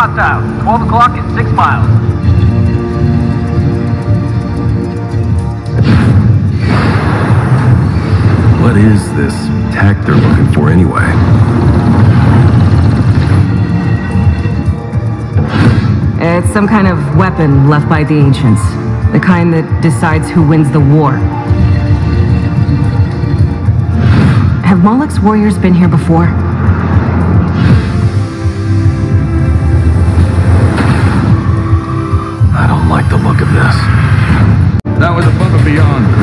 hostile. 12 o'clock and 6 miles. What is this tech they're looking for anyway? It's some kind of weapon left by the ancients. The kind that decides who wins the war. Have Moloch's warriors been here before? Beyond,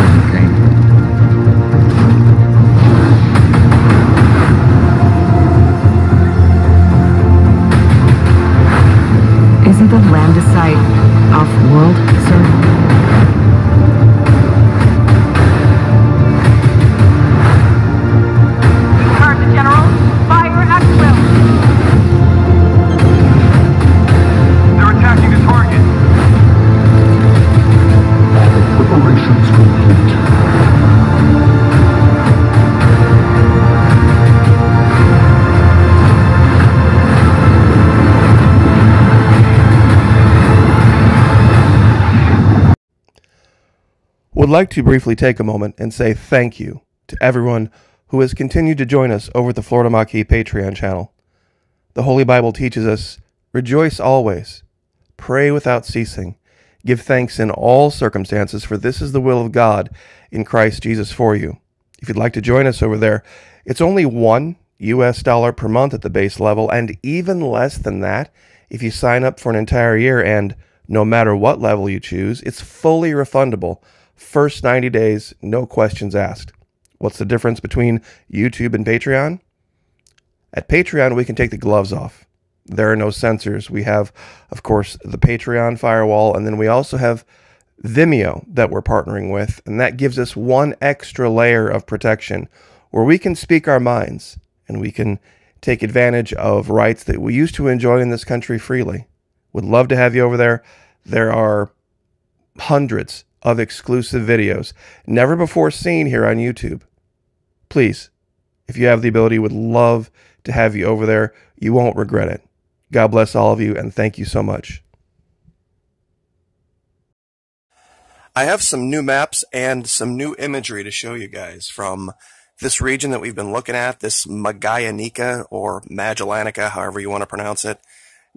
Would like to briefly take a moment and say thank you to everyone who has continued to join us over at the Florida Maquis Patreon channel. The Holy Bible teaches us rejoice always, pray without ceasing, give thanks in all circumstances, for this is the will of God in Christ Jesus for you. If you'd like to join us over there, it's only one US dollar per month at the base level, and even less than that if you sign up for an entire year. And no matter what level you choose, it's fully refundable. First 90 days, no questions asked. What's the difference between YouTube and Patreon? At Patreon, we can take the gloves off. There are no censors. We have, of course, the Patreon firewall, and then we also have Vimeo that we're partnering with, and that gives us one extra layer of protection where we can speak our minds and we can take advantage of rights that we used to enjoy in this country freely. Would love to have you over there. There are hundreds of exclusive videos never before seen here on YouTube. Please, if you have the ability, would love to have you over there. You won't regret it. God bless all of you, and thank you so much. I have some new maps and some new imagery to show you guys from this region that we've been looking at, this Magallanica or Magellanica, however you want to pronounce it,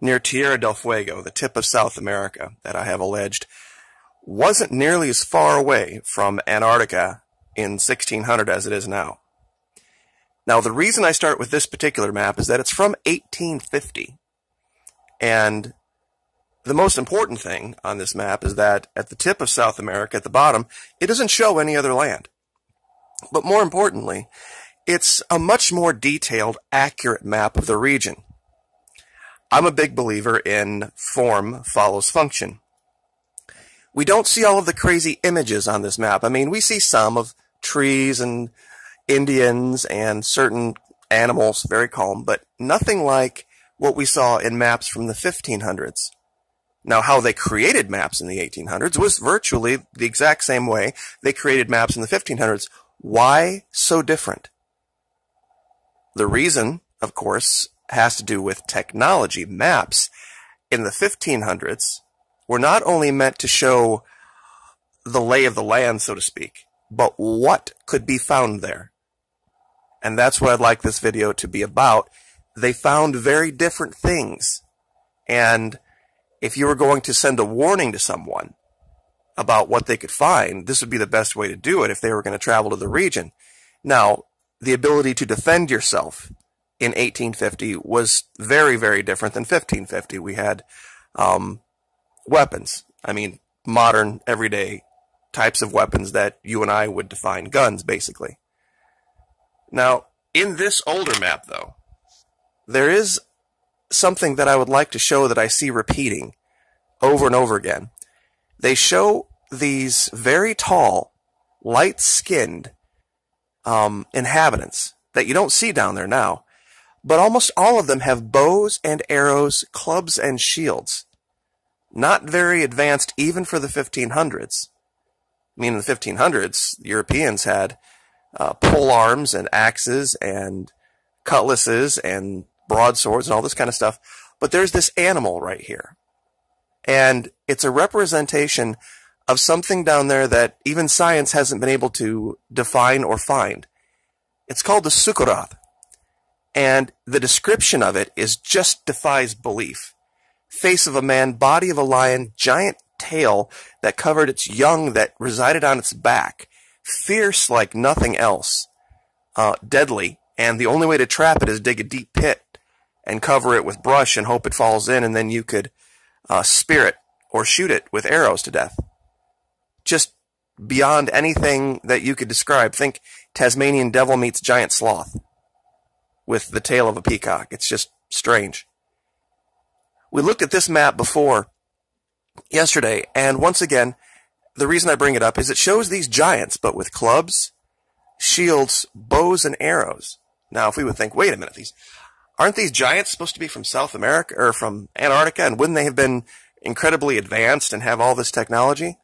near Tierra del Fuego, the tip of South America, that I have alleged wasn't nearly as far away from Antarctica in 1600 as it is now. Now, the reason I start with this particular map is that it's from 1850. And the most important thing on this map is that at the tip of South America, at the bottom, it doesn't show any other land. But more importantly, it's a much more detailed, accurate map of the region. I'm a big believer in form follows function. We don't see all of the crazy images on this map. I mean, we see some of trees and Indians and certain animals, very calm, but nothing like what we saw in maps from the 1500s. Now, how they created maps in the 1800s was virtually the exact same way they created maps in the 1500s. Why so different? The reason, of course, has to do with technology. Maps in the 1500s were not only meant to show the lay of the land, so to speak, but what could be found there. And that's what I'd like this video to be about. They found very different things. And if you were going to send a warning to someone about what they could find, this would be the best way to do it if they were going to travel to the region. Now, the ability to defend yourself in 1850 was very, very different than 1550. We had um, weapons. I mean, modern, everyday types of weapons that you and I would define guns, basically. Now, in this older map, though, there is something that I would like to show that I see repeating over and over again. They show these very tall, light skinned um, inhabitants that you don't see down there now, but almost all of them have bows and arrows, clubs and shields. Not very advanced even for the 1500s. I mean, in the 1500s, Europeans had uh, pole arms and axes and cutlasses and broadswords and all this kind of stuff. But there's this animal right here. And it's a representation of something down there that even science hasn't been able to define or find. It's called the Succarath. And the description of it is just defies belief. Face of a man, body of a lion, giant tail that covered its young that resided on its back, fierce like nothing else, uh, deadly, and the only way to trap it is dig a deep pit and cover it with brush and hope it falls in, and then you could uh, spear it or shoot it with arrows to death. Just beyond anything that you could describe. Think Tasmanian devil meets giant sloth with the tail of a peacock. It's just strange. We looked at this map before yesterday, and once again, the reason I bring it up is it shows these giants, but with clubs, shields, bows, and arrows. Now, if we would think, wait a minute, these aren't these giants supposed to be from South America or from Antarctica, and wouldn't they have been incredibly advanced and have all this technology?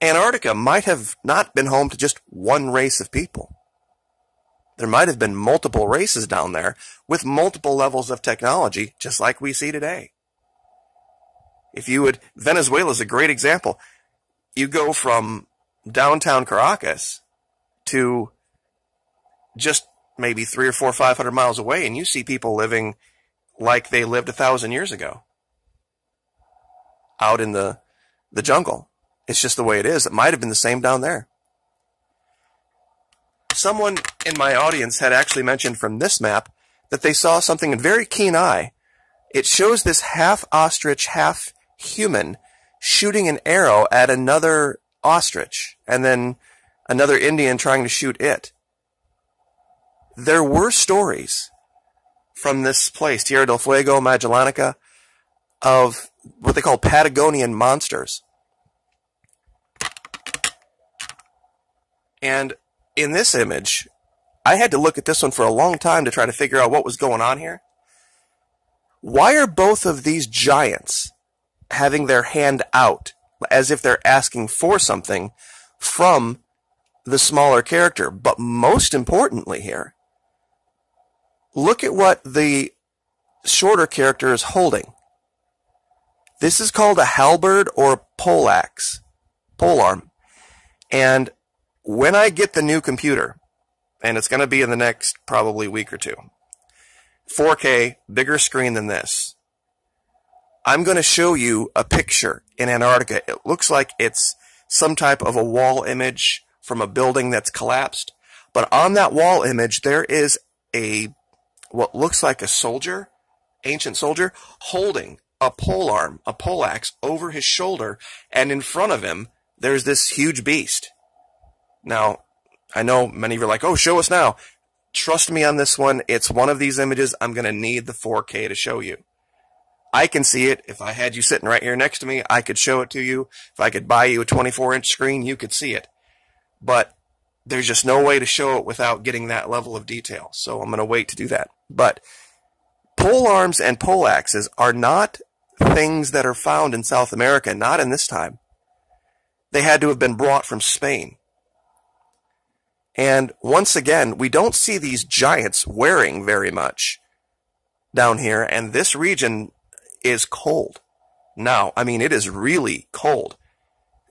Antarctica might have not been home to just one race of people. There might have been multiple races down there with multiple levels of technology, just like we see today. If you would, Venezuela is a great example. You go from downtown Caracas to just maybe three or four, five hundred miles away, and you see people living like they lived a thousand years ago out in the, the jungle. It's just the way it is. It might have been the same down there. Someone in my audience had actually mentioned from this map that they saw something in very keen eye. It shows this half ostrich, half human shooting an arrow at another ostrich and then another Indian trying to shoot it. There were stories from this place, Tierra del Fuego, Magellanica, of what they call Patagonian monsters. And in this image, I had to look at this one for a long time to try to figure out what was going on here. Why are both of these giants having their hand out as if they're asking for something from the smaller character? But most importantly here, look at what the shorter character is holding. This is called a halberd or poleaxe, polearm. And when I get the new computer, and it's going to be in the next probably week or two, 4K, bigger screen than this, I'm going to show you a picture in Antarctica. It looks like it's some type of a wall image from a building that's collapsed. But on that wall image, there is a, what looks like a soldier, ancient soldier, holding a pole arm, a pole axe over his shoulder. And in front of him, there's this huge beast. Now, I know many of you are like, oh, show us now. Trust me on this one. It's one of these images I'm going to need the 4K to show you. I can see it. If I had you sitting right here next to me, I could show it to you. If I could buy you a 24 inch screen, you could see it. But there's just no way to show it without getting that level of detail. So I'm going to wait to do that. But pole arms and pole axes are not things that are found in South America, not in this time. They had to have been brought from Spain. And once again, we don't see these giants wearing very much down here, and this region is cold. Now, I mean, it is really cold.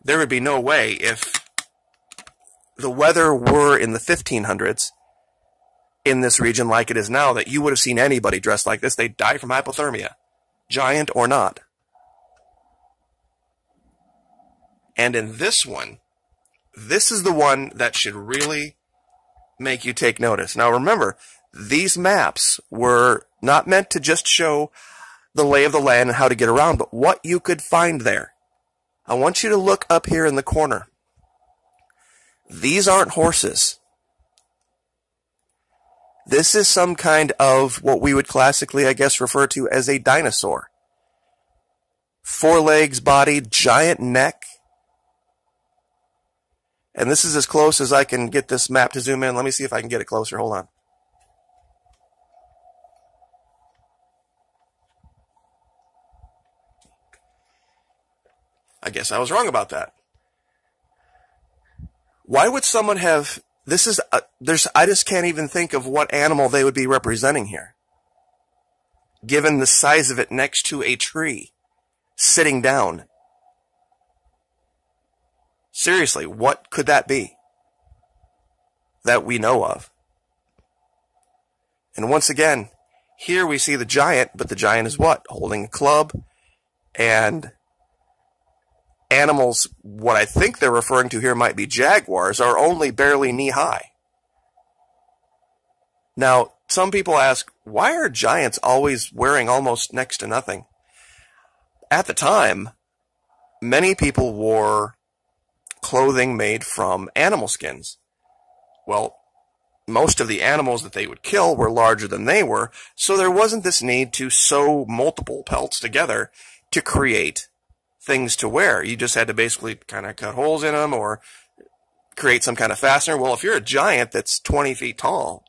There would be no way if the weather were in the 1500s in this region like it is now that you would have seen anybody dressed like this. They'd die from hypothermia, giant or not. And in this one, this is the one that should really make you take notice. Now remember, these maps were not meant to just show the lay of the land and how to get around, but what you could find there. I want you to look up here in the corner. These aren't horses. This is some kind of what we would classically, I guess, refer to as a dinosaur. Four legs, body, giant neck, and this is as close as I can get this map to zoom in. Let me see if I can get it closer. Hold on. I guess I was wrong about that. Why would someone have this is a, there's I just can't even think of what animal they would be representing here. given the size of it next to a tree, sitting down. Seriously, what could that be? That we know of. And once again, here we see the giant, but the giant is what? Holding a club and animals, what I think they're referring to here might be jaguars, are only barely knee high. Now, some people ask, why are giants always wearing almost next to nothing? At the time, many people wore clothing made from animal skins. Well, most of the animals that they would kill were larger than they were, so there wasn't this need to sew multiple pelts together to create things to wear. You just had to basically kind of cut holes in them or create some kind of fastener. Well, if you're a giant that's 20 feet tall,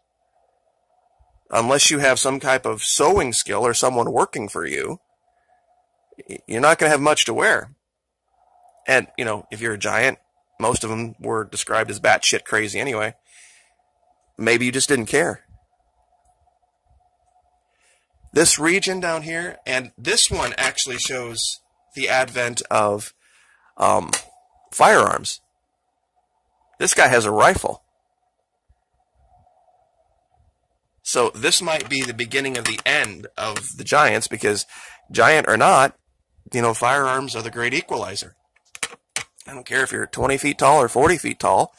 unless you have some type of sewing skill or someone working for you, you're not going to have much to wear. And, you know, if you're a giant, most of them were described as batshit crazy anyway. Maybe you just didn't care. This region down here, and this one actually shows the advent of um, firearms. This guy has a rifle. So this might be the beginning of the end of the Giants because, giant or not, you know, firearms are the great equalizer. I don't care if you're 20 feet tall or 40 feet tall.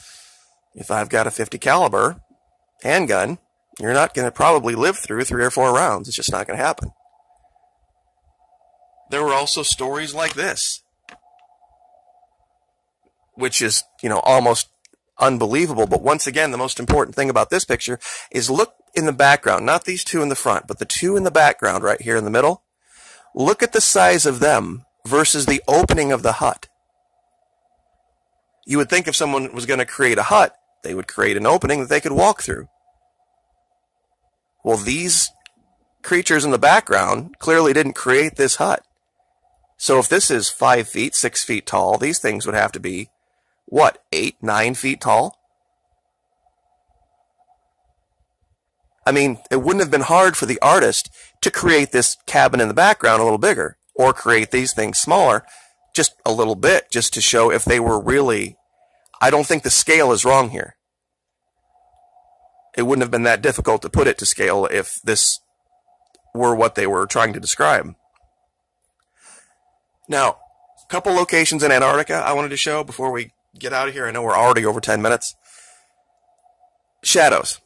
If I've got a 50 caliber handgun, you're not going to probably live through three or four rounds. It's just not going to happen. There were also stories like this, which is, you know, almost unbelievable. But once again, the most important thing about this picture is look in the background, not these two in the front, but the two in the background right here in the middle. Look at the size of them versus the opening of the hut. You would think if someone was going to create a hut, they would create an opening that they could walk through. Well, these creatures in the background clearly didn't create this hut. So if this is five feet, six feet tall, these things would have to be, what, eight, nine feet tall? I mean, it wouldn't have been hard for the artist to create this cabin in the background a little bigger, or create these things smaller, just a little bit, just to show if they were really. I don't think the scale is wrong here. It wouldn't have been that difficult to put it to scale if this were what they were trying to describe. Now, a couple locations in Antarctica I wanted to show before we get out of here. I know we're already over 10 minutes. Shadows.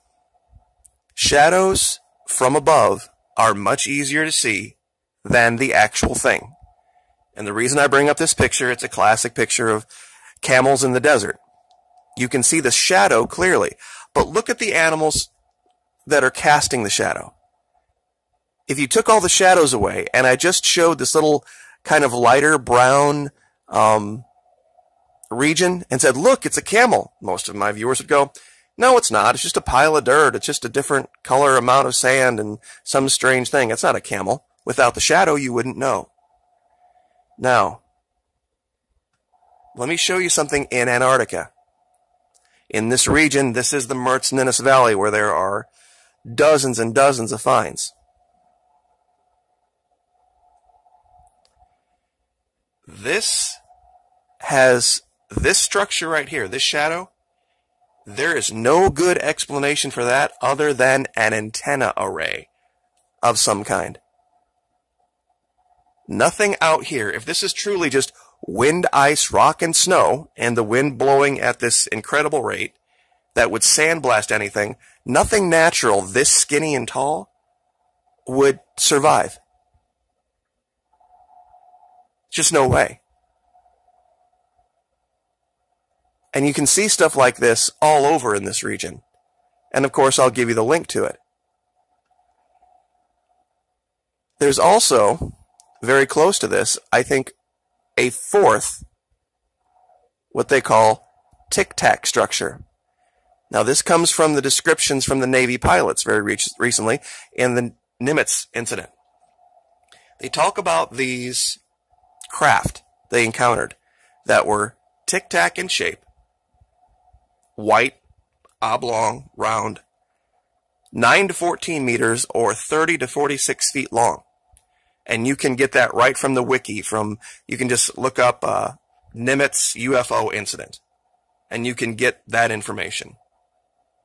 Shadows from above are much easier to see than the actual thing. And the reason I bring up this picture, it's a classic picture of camels in the desert. You can see the shadow clearly, but look at the animals that are casting the shadow. If you took all the shadows away and I just showed this little kind of lighter brown um, region and said, look, it's a camel, most of my viewers would go, no, it's not. It's just a pile of dirt. It's just a different color amount of sand and some strange thing. It's not a camel. Without the shadow, you wouldn't know. Now, let me show you something in Antarctica. In this region, this is the Mertz Ninnis Valley where there are dozens and dozens of finds. This has this structure right here, this shadow. There is no good explanation for that other than an antenna array of some kind. Nothing out here. If this is truly just wind, ice, rock, and snow, and the wind blowing at this incredible rate that would sandblast anything, nothing natural this skinny and tall would survive. Just no way. And you can see stuff like this all over in this region. And of course, I'll give you the link to it. There's also, very close to this, I think, a fourth, what they call tic tac structure. Now, this comes from the descriptions from the Navy pilots very re- recently in the Nimitz incident. They talk about these craft they encountered that were tic tac in shape, white, oblong, round, 9 to 14 meters or 30 to 46 feet long. And you can get that right from the wiki from, you can just look up, uh, Nimitz UFO incident and you can get that information.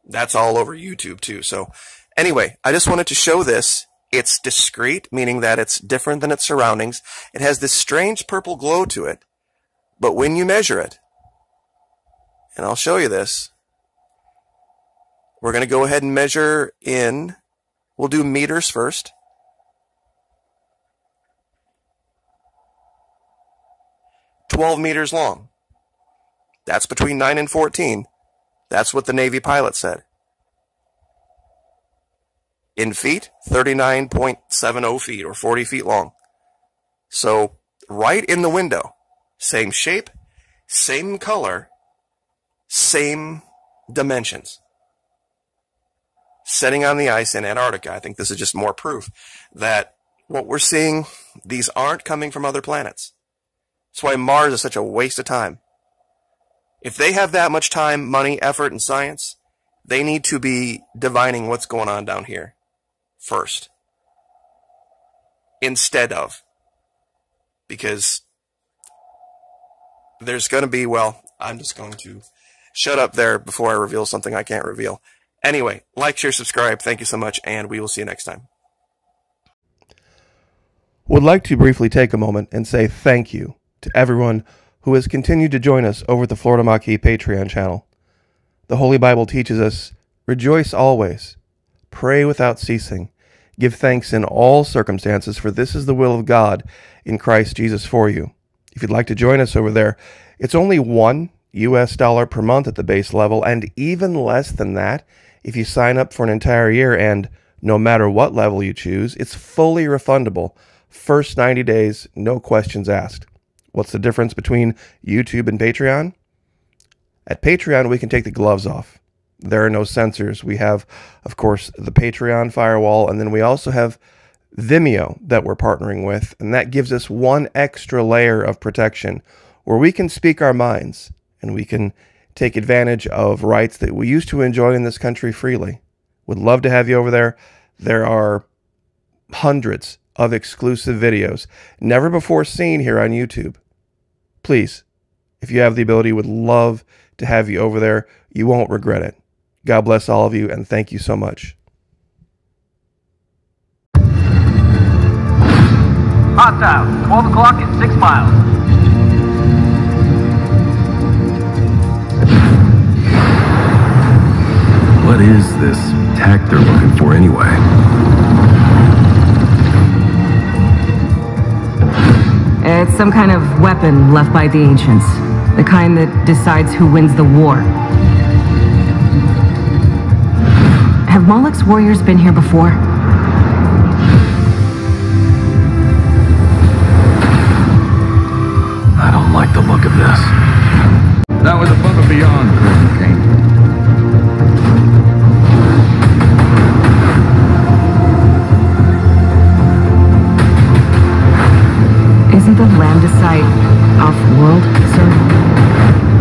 That's all over YouTube too. So anyway, I just wanted to show this. It's discrete, meaning that it's different than its surroundings. It has this strange purple glow to it. But when you measure it, and I'll show you this, we're going to go ahead and measure in, we'll do meters first. Twelve meters long. That's between 9 and 14. That's what the Navy pilot said. In feet, 39.70 feet or 40 feet long. So, right in the window. Same shape, same color, same dimensions. Setting on the ice in Antarctica, I think this is just more proof that what we're seeing, these aren't coming from other planets. That's why Mars is such a waste of time. If they have that much time, money, effort, and science, they need to be divining what's going on down here first. Instead of. Because there's going to be, well, I'm just going to shut up there before I reveal something I can't reveal. Anyway, like, share, subscribe. Thank you so much, and we will see you next time. Would like to briefly take a moment and say thank you to everyone who has continued to join us over at the Florida Maquis Patreon channel. The Holy Bible teaches us rejoice always, pray without ceasing, give thanks in all circumstances, for this is the will of God in Christ Jesus for you. If you'd like to join us over there, it's only one US dollar per month at the base level, and even less than that if you sign up for an entire year. And no matter what level you choose, it's fully refundable. First 90 days, no questions asked. What's the difference between YouTube and Patreon? At Patreon, we can take the gloves off. There are no censors. We have, of course, the Patreon firewall, and then we also have Vimeo that we're partnering with, and that gives us one extra layer of protection where we can speak our minds and we can take advantage of rights that we used to enjoy in this country freely. Would love to have you over there. There are hundreds of exclusive videos never before seen here on YouTube please, if you have the ability, would love to have you over there. You won't regret it. God bless all of you, and thank you so much. Hostile, 12 o'clock and 6 miles. What is this tech they're looking for anyway? It's some kind of weapon left by the ancients. The kind that decides who wins the war. Have Moloch's warriors been here before? I don't like the look of this. site off World Circle.